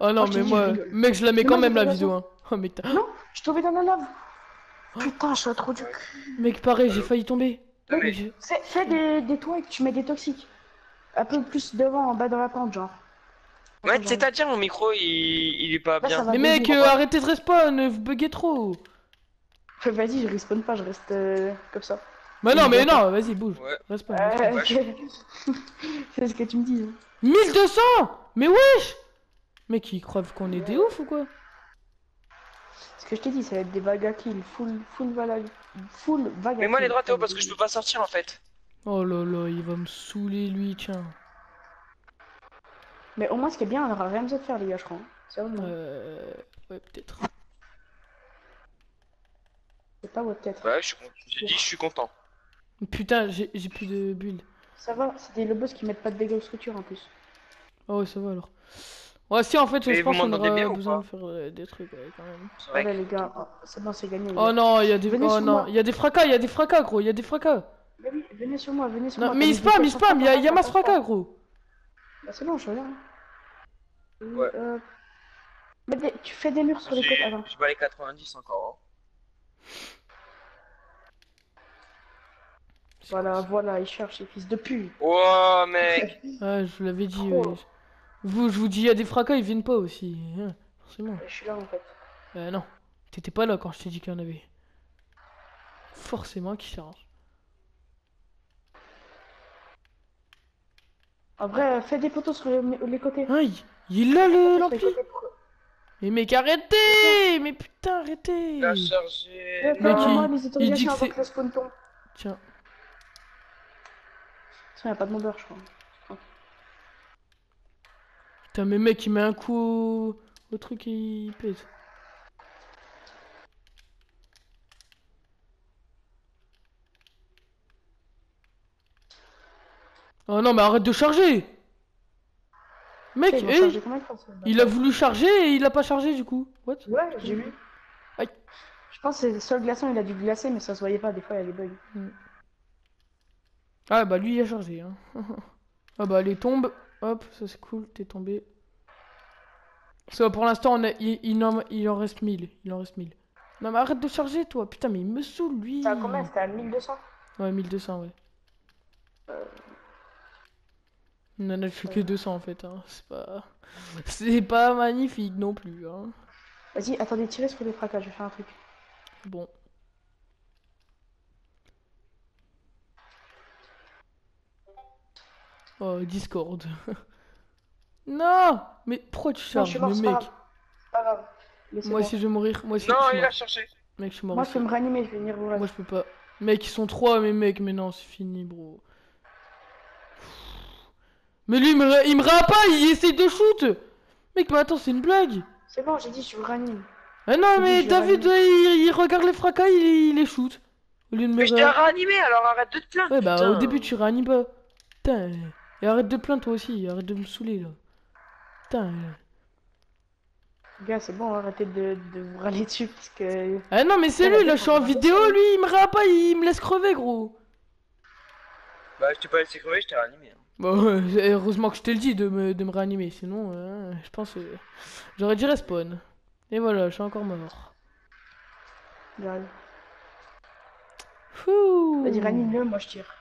Oh non, Moi, mais moi, je mec, je la mets Mais quand moi, même la vidéo. Hein. Oh, mec, t'as- Non, je suis tombé dans la lave. Putain, je suis trop du cul. mec, pareil, j'ai failli tomber. Non, mais- J'ai- Fais, fais des, des toits et que tu mets des toxiques. Un peu plus devant, en bas dans la pente, genre. Ouais, c'est-à-dire mon micro il, il est pas Là, bien. Mais mec, euh, arrêtez de respawn, vous buguez trop. Vas-y, je respawn pas, je reste euh, comme ça. Bah non, mais non, vas-y, bouge. Ouais. Respawn. Euh. C'est ce que tu me dis. hein. 1200 Mais wesh Mec, ils croient qu'on est des ouf ou quoi? Ce que je t'ai dit, ça va être des vagues à kill, full, full vague, full vague Mais moi les droits Théo parce que je peux pas sortir en fait. Oh là là, il va me saouler lui, tiens. Mais au moins, ce qui est bien, on aura rien besoin de faire, les gars, je crois. Euh... Ouais, peut-être. C'est pas votre tête. Ouais, je suis content. J'ai dit, je suis content. Putain, j'ai j'ai plus de build. Ça va, c'est des lobos qui mettent pas de dégâts aux structures en plus. Ah ouais, ça va alors. Ouais, si, en fait, je Mais pense qu'on aura bien besoin de faire euh, des trucs ouais, quand même. Ouais, que- les gars, oh, c'est bon, c'est gagné. les Oh non, il y a des... Venez Oh sur non, moi. il y a des fracas, il y a des fracas, gros, il y a des fracas. Mais venez sur moi, venez sur Non, moi. mais il spam, il spam, il y a, il y a masse fracas, gros. Bah, c'est bon, je reviens. Ouais. Euh, des- Tu fais des murs sur les côtés. Attends. j'ai pas les 90 encore. hein. Voilà, voilà, il cherche les fils de pute. Oh, mec. Ouais, je vous l'avais dit. Trop. ouais. Vous, je vous dis, il y a des fracas, ils viennent pas aussi. hein, forcément. Je suis là en fait. Euh, non, t'étais pas là quand je t'ai dit qu'il y en avait. Forcément qu'il charge. En vrai, fais des poteaux sur les, les côtés. Ah, il, il a le l'ampli. Mais mec, arrêtez Mais putain, arrêtez Il a chargé. Ouais, Mec, donne-moi il- il dit que c'est-. Tiens, Sinon, y a pas de bomber, je crois. Putain, mais mec, il met un coup au, au truc et il pète. Oh non, mais arrête de charger Mec, eh, charger il a voulu charger et il a pas chargé du coup. What? Ouais, j'ai vu. Aïe. Je pense que c'est le seul glaçon, il a dû glacer, mais ça se voyait pas. Des fois, il y a des bugs. Ah bah lui il a chargé. Hein. ah bah les tombes. Hop, ça c'est cool, t'es tombé. Ça pour l'instant on a... il, il en... il en reste 1000. Il en reste 1000. Non mais arrête de charger toi. Putain mais il me saoule lui. A combien? C'était à 1200 Ouais 1200 ouais. On en a fait que 200 en fait. Hein. C'est pas... C'est pas magnifique non plus. Hein. Vas-y, attendez, tirez sur les fracas, je vais faire un truc. Bon. Oh Discord. non Mais pourquoi tu Non, je charges suis mort, Mais c'est pas mec. grave. C'est pas grave. Moi aussi je vais mourir, moi aussi Non, je suis il mort. a cherché. Mec je suis mort Moi, je peux me réanimer, je vais venir vous Moi je peux pas. Mec ils sont trois mais mec mais non c'est fini bro. Mais lui il me, ré- il me rate pas, il essaie de shoot Mec mais attends c'est une blague C'est bon, j'ai dit, je vous réanime. Ah non mais je David réanime. il, il regarde les fracas, il, il les shoot. Au lieu de me Mais je t'ai réanimé, alors arrête de te plaindre. Ouais bah putain. au début tu réanimes pas. Putain. Et arrête de plaindre toi aussi, arrête de me saouler là. Putain. Gars, c'est bon, arrêtez de, de vous râler dessus, parce que... Ah non mais c'est lui là, je suis en vidéo, lui il me rate pas, il me laisse crever gros. Bah, je t'ai pas laissé crever, je t'ai réanimé. hein. Bon, ouais, heureusement que je t'ai le dit de me, de me réanimer, sinon euh, je pense euh, j'aurais dit respawn. Et voilà, je suis encore mort. Vas-y, réanime-le, moi je tire.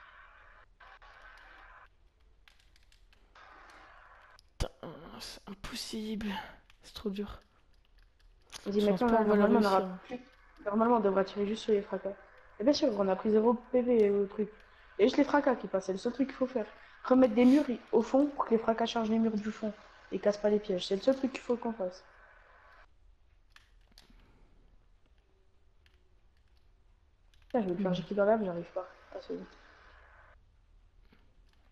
C'est impossible. C'est trop dur. Qu'on va le normalement, on aura plus... Normalement, on devrait tirer juste sur les fracas. Et bien sûr, on a pris 0 PV au truc. A juste les fracas qui passent, c'est le seul truc qu'il faut faire. Remettre des murs au fond pour que les fracas chargent les murs du fond et cassent pas les pièges. C'est le seul truc qu'il faut qu'on fasse. Putain, je vais me faire jeter dans l'âme, j'arrive pas. Ah.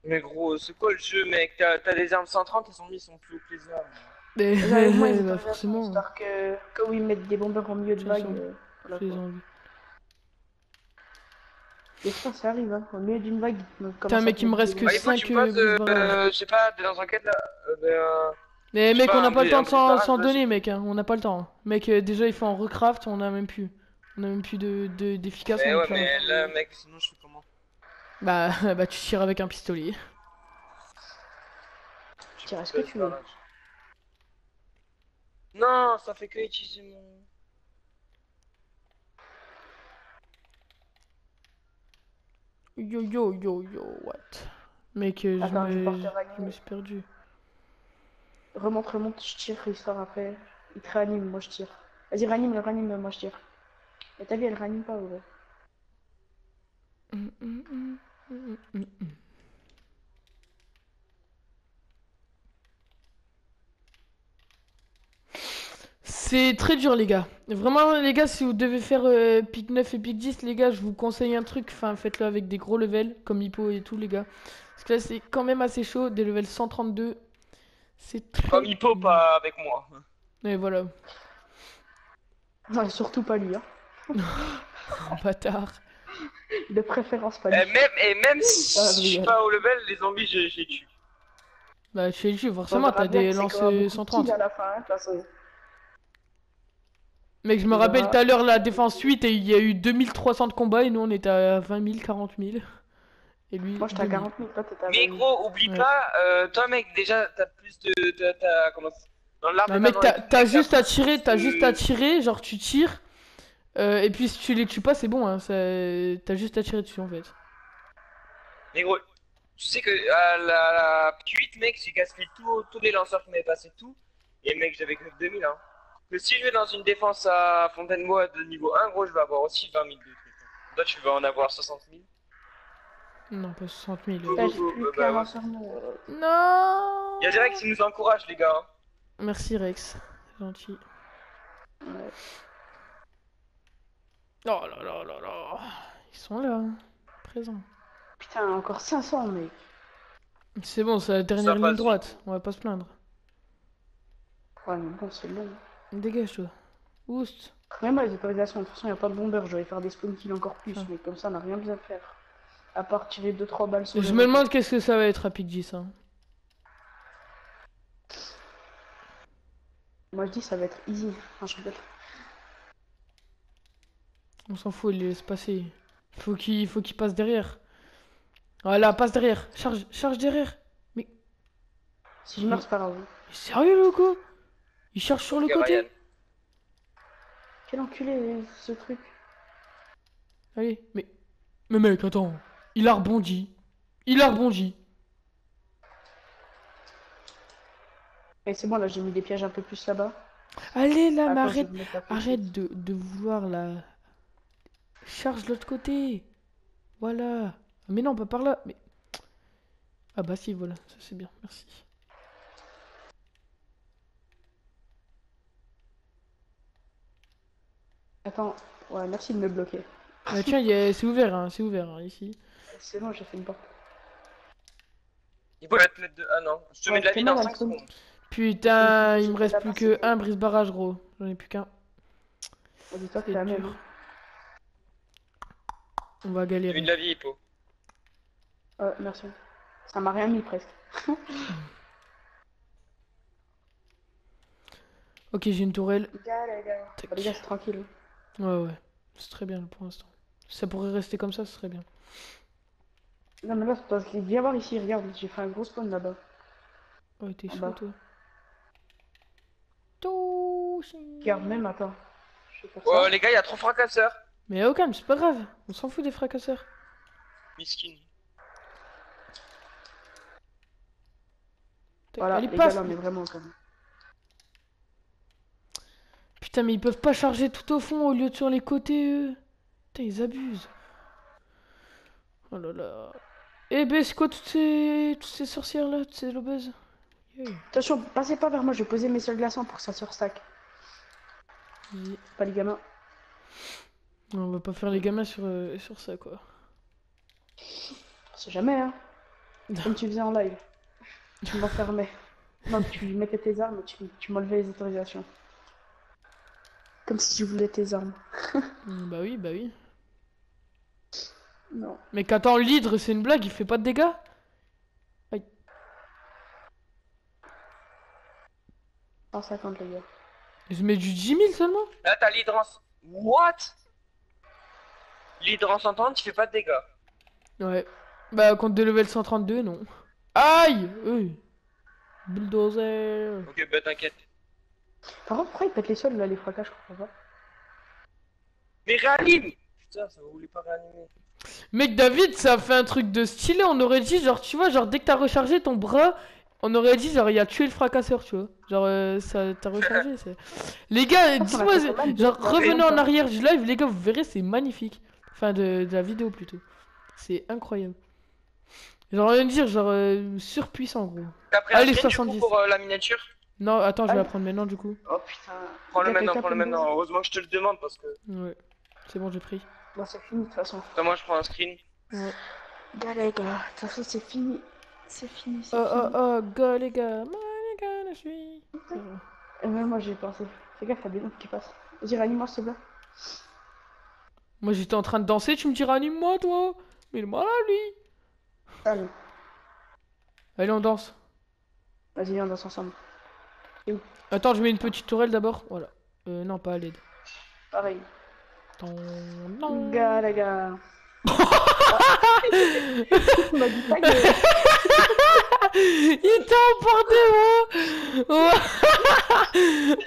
Mais gros, c'est quoi le jeu, mec? T'as t'as des armes 130, elles sont mises, sont plus au plaisir. Mais J'arrive, moi, ils bah, ont forcément, Histoire que, que oui, mettre des bombeurs en milieu de Ça, vague. euh, voilà, quoi. Et ça, ça arrive, hein. Au milieu d'une vague, Putain, mec, il me reste que Bah, bombeurs. il faut que cinq, tu me passes, euh, euh, je sais pas, t'es dans un quête là euh, ben, euh, Mais mec, on pas, n'a pas un le temps de s'en vas-y. donner, mec. hein. On n'a pas le temps. Mec, euh, déjà, il faut en recraft, on a même plus. On a même plus de de- d'efficace. Ouais, mais là, mec, sinon je fais comment? Bah, bah, tu tires avec un pistolet. Je tire, est-ce que tu veux Non, ça fait que utiliser mon. Yo yo yo yo, what? Mec, euh, je, Attends, je me... je suis perdu. Remonte, remonte, je tire, histoire après. Il te réanime, moi je tire. Vas-y, réanime, le réanime, moi je tire. Et ta vie, elle réanime pas, ouais. Hum, hum, C'est très dur les gars. Vraiment les gars, si vous devez faire euh, pic 9 et pic 10 les gars, je vous conseille un truc, enfin faites-le avec des gros levels comme Hippo et tout les gars. Parce que là c'est quand même assez chaud, des levels 132. C'est très... Comme Hippo, pas avec moi. Et voilà. Non, surtout pas lui. Hein. Bâtard. De préférence pas lui. Eh, même, et même si Ah, je suis pas au level, les zombies, je, je les tue. Bah, chez le jeu, On forcément, t'as des lancers quand même beaucoup de 130. kills à la fin, hein, de façon. Mec, je me rappelle tout à l'heure la défense 8 et il y a eu 2300 de combats et nous on était à 20 000, 40 000. Et lui, Moi, j'étais à 2000. 40 000, toi, t'étais à 20 Mais 000. gros, oublie Ouais. pas, euh, toi mec, déjà, t'as plus de. T'as, t'as- comment Dans l'arbre, Bah, t'as mec, t'as les- juste à tirer, t'as de- juste à tirer, genre tu tires. Euh, et puis si tu les tues pas, c'est bon, hein, ça- t'as juste à tirer dessus en fait. Mais gros, tu sais que à la, la 8 mec, j'ai gaspillé tout- tous les lanceurs qui m'avaient passé tout. Et mec, j'avais que 2000 hein. Que si je vais dans une défense à Fontaine-Bois de niveau 1, gros, je vais avoir aussi 20 000 de trucs. hein. Toi, tu vas en avoir 60 000. Non, pas 60 000. Putain, j'ai Oh, plus bah, ouais. mot. Non Il y a direct qui nous encourage, les gars. hein. Merci Rex, c'est gentil. Ouais. Oh là là là là. Ils sont là, hein, présents. Putain, encore 500, mec. C'est bon, c'est la dernière ligne droite, on va pas se plaindre. Ouais, mais bon, c'est long. Dégage toi. Oust. Même les autorisations, de toute façon, il n'y a pas de bombeur. Je vais faire des spawn kills encore plus, Ah. mais comme ça, on n'a rien besoin de faire. À part tirer 2-3 balles sur Je me demande qu'est-ce que ça va être à 10 hein. Moi, je dis, ça va être easy. Enfin, je rigole. On s'en fout, il les laisse passer. Faut qu'il faut qu'il passe derrière. Voilà, passe derrière. Charge, charge derrière. Si je meurs, c'est pas grave. Mais sérieux, le coup Il cherche sur le côté. Ryan. Quel enculé, ce truc. Allez, mais. Mais mec, attends. Il a rebondi. Il a rebondi. Et c'est bon, là, j'ai mis des pièges un peu plus là-bas. Allez là, mais arrête. Arrête de, de vouloir la. Charge de l'autre côté. Voilà. Mais non, pas par là. Mais. Ah bah si, voilà. Ça c'est bien. Merci. Attends, ouais, merci de me bloquer. Ah, tiens, a- c'est ouvert, hein, c'est ouvert hein, ici. C'est bon, j'ai fait une porte. Il faut la de. Ah non, je te Ouais, mets de la vie dans à 5 le spawn. secondes. Putain, Je- il me reste plus que un brise-barrage, gros. J'en ai plus qu'un. Oh, C'est dur. On va galérer. mis de la vie, Hippo. Ouais, merci. Ça m'a rien mis presque. Ok, j'ai une tourelle. Tac. Bah, les gars, c'est tranquille. Ouais, ouais. C'est très bien pour l'instant. Ça pourrait rester comme ça, ce serait bien. Non, mais là, c'est parce que viens voir ici, regarde, j'ai fait un gros spawn là-bas. Ouais, t'es chaud, toi. Touché. Regarde, même, attends. Je Oh, ça. les gars, il y a trop fracasseurs. Mais y'a aucun, c'est pas grave. On s'en fout des fracasseurs. Miskin. Voilà, Allez, les passe. gars, là, mais vraiment, quand même. Putain, mais ils peuvent pas charger tout au fond au lieu de sur les côtés, eux. Putain, ils abusent. Oh là là. Eh ben, c'est quoi toutes ces, toutes ces sorcières là, toutes ces lobeuses? Yeah. Attention, passez pas vers moi, je vais poser mes seuls glaçants pour que ça se restack. Vas-y. Pas les gamins. On va pas faire les gamins sur, euh, sur ça, quoi. On sait jamais, hein. Comme tu faisais en live. Tu m'enfermais. Non, tu mettais tes armes et tu, tu m'enlevais les autorisations. Comme si tu voulais tes armes. Mm, Bah oui, bah oui. Non. Mais qu'attends, l'hydre, c'est une blague, il fait pas de dégâts 150 les gars. Je mets du 10 000 seulement Là, t'as l'hydrance. What? L'hydrance en 30, tu fais pas de dégâts. Ouais. Bah, contre des level 132, non. Aïe Oui. Bulldozer. Ok, bah t'inquiète. Par contre, pourquoi ils pètent les sols là, les fracas, je comprends pas. Mais réanime Putain, ça voulait pas réanimer. Mec, David, ça a fait un truc de stylé. On aurait dit, genre, tu vois, genre, dès que t'as rechargé ton bras, on aurait dit, genre, il a tué le fracasseur, tu vois. Genre, euh, ça t'as rechargé. c'est- Les gars, fait de genre, longtemps. en arrière du live, les gars, vous verrez, c'est magnifique. Enfin, de, de la vidéo plutôt. C'est incroyable. Genre, rien dire, genre, euh, surpuissant, gros. T'as pris Allez, screen, du 70. coup, pour euh, la miniature? Non, attends, je vais Ah. la prendre maintenant, du coup. Oh putain. Prends-le maintenant, prends-le maintenant. Heureusement que je te le demande parce que. Ouais. C'est bon, j'ai pris. Bon, c'est fini de toute façon. Attends, moi je prends un screen. Ouais. Gars, les gars, de toute façon, c'est fini. C'est fini, c'est Oh, fini. oh, oh, go, les gars. Moi, les gars, je suis. Et même moi j'ai pensé. Fais gaffe, il y a des noms qui passent. Vas-y, réanime-moi s'il te plaît. Moi j'étais en train de danser, tu me dis ranime-moi toi Mais le malade lui Allez, Allez on danse. vas-y, on danse ensemble. Attends, je mets une petite tourelle d'abord. Voilà. Euh, non, pas à l'aide. Pareil. Ton- non. Gars, les gars. On m'a dit pas que. Il t'a emporté, moi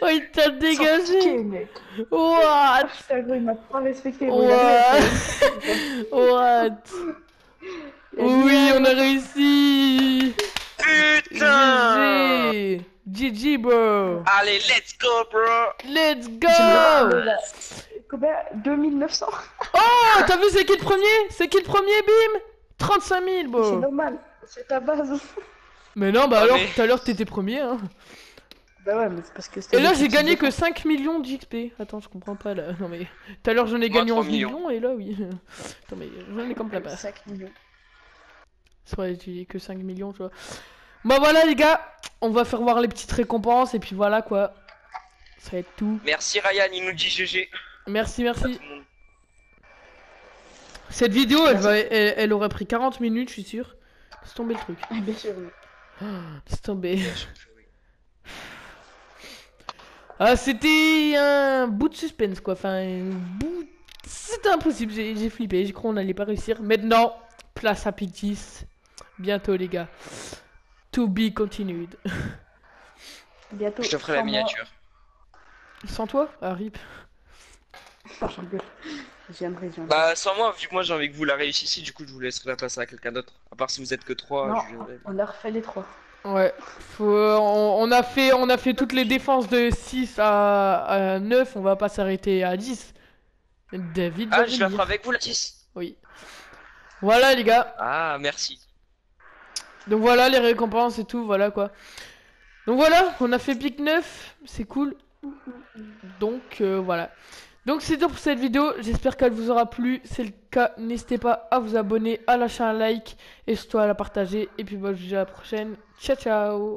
Oh, il t'a dégagé. mec. What Putain, gros, il m'a pas respecté. Ouais. What? Oui, on a réussi. Putain. GG GG, bro. Allez, let's go, bro. Let's go. Combien? 2900 Oh, t'as vu c'est qui le premier? C'est qui le premier, bim. 35 000, C'est bro normal, c'est ta base. Mais non, bah Ah, alors, tout à l'heure, t'étais premier, hein Bah ouais, mais c'est parce que c'était. Et là, j'ai gagné que défenses. 5 millions d'XP. Attends, je comprends pas là. Non mais. Tout à l'heure, j'en ai Moi, gagné 3 11 millions. millions et là, oui. Attends, mais j'en ai comme la passe. 5 millions. C'est vrai, j'ai que 5 millions, tu vois. Bah voilà, les gars. On va faire voir les petites récompenses et puis voilà quoi. Ça va être tout. Merci Ryan, il nous dit GG. Merci, merci. Cette vidéo, elle, va, elle, elle aurait pris 40 minutes, je suis sûr. Laisse tomber le truc. Bien sûr. Laisse tomber. Ah, c'était un bout de suspense, quoi. Enfin, un bout. C'était impossible, j'ai j'ai flippé. J'ai cru qu'on n'allait pas réussir. Maintenant, place à Pic 10. Bientôt, les gars. To be continued. Bientôt. Je te ferai la miniature. Sans toi? Ah, rip. Ah, viendrai. Bah, sans moi, vu que moi j'ai envie que vous la réussissiez, du coup, je vous laisserai la passer à quelqu'un d'autre. À part si vous êtes que 3, non, je on a refait les trois. Ouais. Faut, on, on a fait, on a fait toutes les défenses de 6 à, à 9. On va pas s'arrêter à 10. David va Ah, je la ferai avec vous, la 10 Oui. Voilà, les gars. Ah, merci. Donc voilà les récompenses et tout, voilà quoi. Donc voilà, on a fait pic 9, c'est cool. Donc euh, voilà. Donc c'est tout pour cette vidéo, j'espère qu'elle vous aura plu. Si c'est le cas, n'hésitez pas à vous abonner, à lâcher un like et surtout à la partager. Et puis moi je vous dis à la prochaine. Ciao ciao